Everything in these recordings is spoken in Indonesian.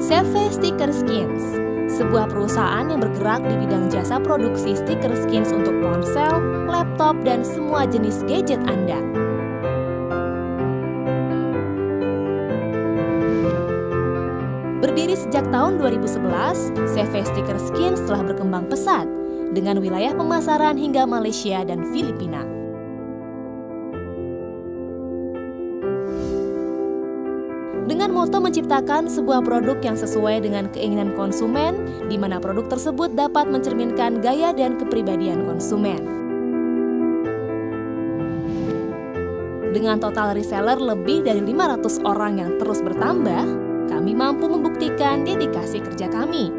CV Sticker Skins, sebuah perusahaan yang bergerak di bidang jasa produksi stiker skins untuk ponsel, laptop, dan semua jenis gadget Anda. Berdiri sejak tahun 2011, CV Sticker Skins telah berkembang pesat dengan wilayah pemasaran hingga Malaysia dan Filipina. Dengan moto menciptakan sebuah produk yang sesuai dengan keinginan konsumen, di mana produk tersebut dapat mencerminkan gaya dan kepribadian konsumen. Dengan total reseller lebih dari 500 orang yang terus bertambah, kami mampu membuktikan dedikasi kerja kami.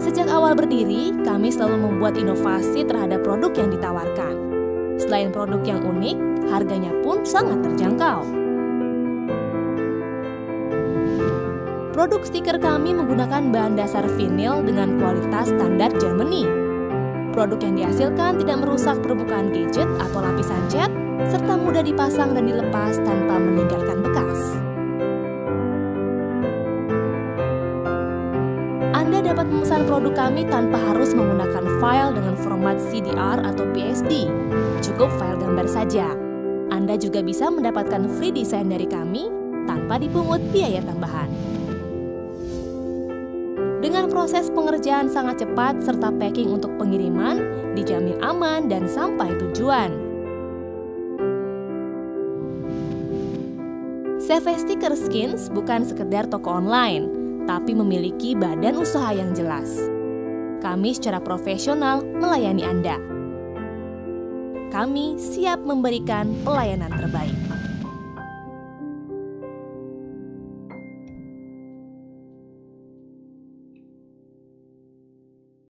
Sejak awal berdiri, kami selalu membuat inovasi terhadap produk yang ditawarkan. Selain produk yang unik, harganya pun sangat terjangkau. Produk stiker kami menggunakan bahan dasar vinil dengan kualitas standar Germany. Produk yang dihasilkan tidak merusak permukaan gadget atau lapisan cat, serta mudah dipasang dan dilepas tanpa meninggalkan Anda dapat memesan produk kami tanpa harus menggunakan file dengan format CDR atau PSD. Cukup file gambar saja. Anda juga bisa mendapatkan free design dari kami tanpa dipungut biaya tambahan. Dengan proses pengerjaan sangat cepat serta packing untuk pengiriman, dijamin aman dan sampai tujuan. CV Sticker Skins bukan sekedar toko online, tapi memiliki badan usaha yang jelas. Kami secara profesional melayani Anda kami siap memberikan pelayanan terbaik.